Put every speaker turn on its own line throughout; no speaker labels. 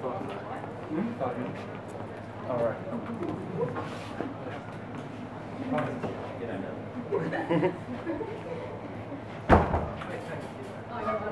Hmm? All right.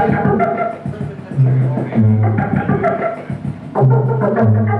Thank you.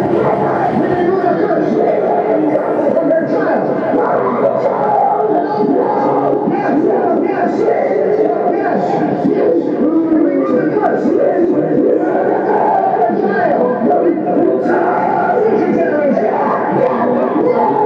Yeah.